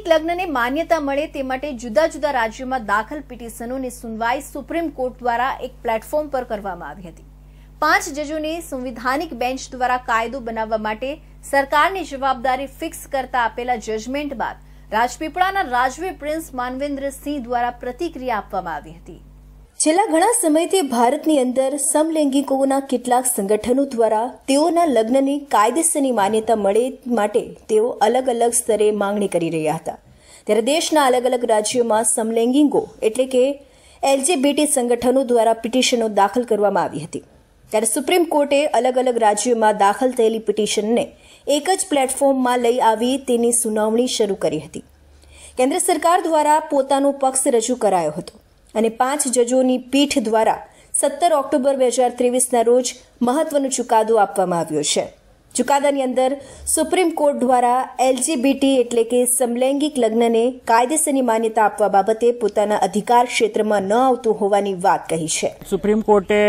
સમલૈંગિક લગ્નને માન્યતા મળે તે માટે જુદા જુદા રાજ્યોમાં દાખલ પિટિશનોની સુનવાઈ સુપ્રીમ કોર્ટ દ્વારા એક પ્લેટફોર્મ પર કરવામાં આવી હતી. પાંચ જજોની સંવિધાનિક બેન્ચ દ્વારા કાયદો બનાવવા માટે સરકારની જવાબદારી ફિક્સ કરતા આપેલા જજમેન્ટ બાદ રાજપીપળાના રાજવી પ્રિન્સ માનવેન્દ્રસિંહ દ્વારા પ્રતિક્રિયા આપવામાં આવી હતી. છેલ્લા ઘણા સમયથી ભારતની અંદર સમલૈંગિકોના કેટલાક સંગઠનો દ્વારા તેઓના લગ્નની કાયદેસરની માન્યતા મળે માટે તેઓ અલગ અલગ સ્તરે માંગણી કરી રહ્યા હતા. ત્યારે દેશના અલગ અલગ રાજ્યોમાં સમલૈંગિકો એટલે કે એલજીબીટી સંગઠનો દ્વારા પિટિશનો દાખલ કરવામાં આવી હતી. ત્યારે સુપ્રીમ કોર્ટે અલગ અલગ રાજ્યોમાં દાખલ થયેલી પિટિશનને એક જ પ્લેટફોર્મમાં લઈ આવી તેની સુનાવણી શરૂ કરી હતી. કેન્દ્ર સરકાર દ્વારા પોતાનો પક્ષ રજૂ કરાયો હતો. અને પાંચ જજોની પીઠ દ્વારા સત્તર ઓક્ટોબર બે હજાર ત્રેવીસના રોજ મહત્વનો ચુકાદો આપવામાં આવ્યો છે. ચુકાદાની અંદર સુપ્રીમ કોર્ટ દ્વારા એલજીબીટી એટલે કે સમલૈંગિક લગ્નને કાયદેસરની માન્યતા આપવા બાબતે પોતાના અધિકાર ક્ષેત્રમાં ન આવતું હોવાની વાત કહી છે. સુપ્રીમ કોર્ટે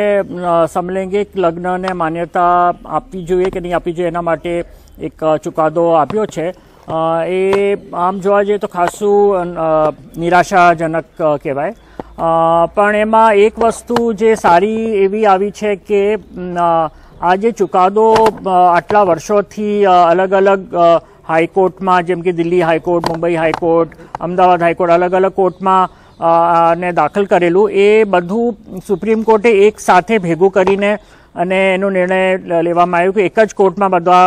સમલૈંગિક લગ્નને માન્યતા આપવી જોઈએ કે નહીં આપવી જોઈએ એના માટે એક ચુકાદો આપ્યો છે. એ આમ જોવા જઈએ તો ખાસું નિરાશાજનક કહેવાય. પણ એમાં એક વસ્તુ જે સારી એવી આવી છે કે આ જે ચુકાદો આટલા વર્ષોથી અલગ અલગ હાઈકોર્ટમાં, જેમ કે Delhi high court, Mumbai high court, Ahmedabad high court, અલગ અલગ કોર્ટમાં ને દાખલ કરેલું, એ બધું સુપ્રીમ કોર્ટે એક સાથે ભેગું કરીને અને એનો નિર્ણય લેવામાં આવ્યો કે એક જ કોર્ટમાં બધા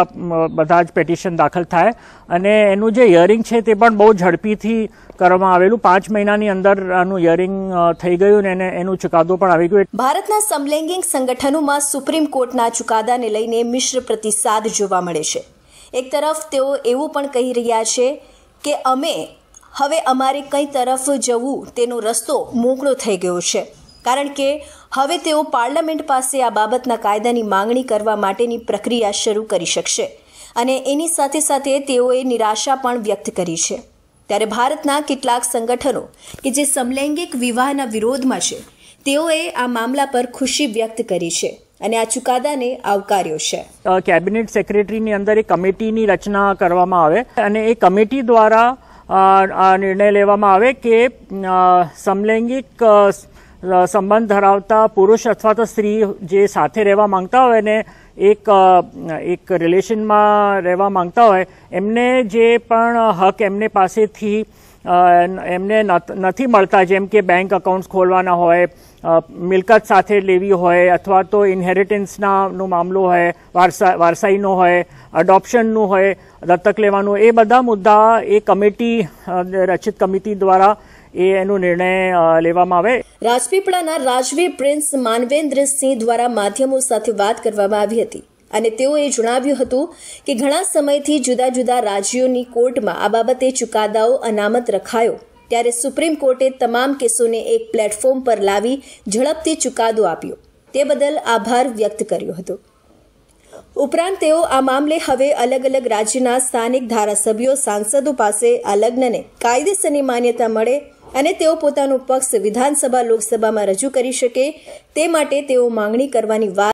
બધા જ પેટિશન દાખલ થાય. અને એનું જે હિયરિંગ છે તે પણ બહુ ઝડપીથી કરવામાં આવેલું. પાંચ મહિનાની અંદર આનું હિયરિંગ થઈ ગયું ને એનું ચુકાદો પણ આવી ગયો. ભારતના સમલૈંગિક સંગઠનોમાં સુપ્રીમ કોર્ટના ચુકાદાને લઈને મિશ્ર પ્રતિસાદ જોવા મળે છે. એક તરફ તેઓ એવું પણ કહી રહ્યા છે કે અમે, હવે અમારે કઈ તરફ જવું, તેનો રસ્તો મોકળો થઈ ગયો છે. કારણ કે હવે તેઓ પાર્લામેન્ટ પાસે આ બાબતના કાયદાની માંગણી કરવા માટેની પ્રક્રિયા શરૂ કરી શકશે અને એની સાથે સાથે તેઓએ નિરાશા પણ વ્યક્ત કરી છે. ત્યારે ભારતના કેટલાક સંગઠનો કે જે સમલૈંગિક વિવાહના વિરોધમાં છે, તેઓએ આ મામલા પર ખુશી વ્યક્ત કરી છે અને આ ચુકાદાને આવકાર્યો છે. કેબિનેટ સેક્રેટરીની અંદર એક કમિટીની રચના કરવામાં આવે અને એ કમિટી દ્વારા નિર્ણય લેવામાં આવે કે સમલૈંગિક સંબંધ ધરાવતા પુરુષ અથવા તો સ્ત્રી જે સાથે રહેવા માંગતા હોય ને એક એક રિલેશનમાં રહેવા માંગતા હોય, એમને જે પણ હક એમને પાસેથી એમને નથી મળતા, જેમ કે બેંક અકાઉન્ટ્સ ખોલવાના હોય મિલકત સાથે લેવી હોય અથવા તો ઇન્હેરિટન્સનાનો મામલો હોય, વારસા, વારસાઈનો હોય અડોપ્શનનું હોય, દત્તક લેવાનું, એ બધા મુદ્દા એ કમિટી રચિત કમિટી દ્વારા એનો નિર્ણય લેવામાં આવે. રાજપીપળાના રાજવી પ્રિન્સ માનવેન્દ્રસિંહ દ્વારા માધ્યમો સાથે વાત કરવામાં આવી હતી અને તેઓએ જણાવ્યું હતું કે ઘણા સમયથી જુદા જુદા રાજ્યોની કોર્ટમાં આ બાબતે ચુકાદાઓ અનામત રખાયો. ત્યારે સુપ્રીમ કોર્ટે તમામ કેસોને એક પ્લેટફોર્મ પર લાવી ઝડપથી ચુકાદો આપ્યો. તે બદલ આભાર વ્યક્ત કર્યો હતો. ઉપરાંત તેઓ આ મામલે હવે અલગ અલગ રાજ્યના સ્થાનિક ધારાસભ્યો, સાંસદો પાસે આ લગ્નને કાયદેસરની માન્યતા મળે અને તેઓ પોતાનો પક્ષ વિધાનસભા, લોકસભામાં રજૂ કરી શકે તે માટે તેઓ માંગણી કરવાની વાત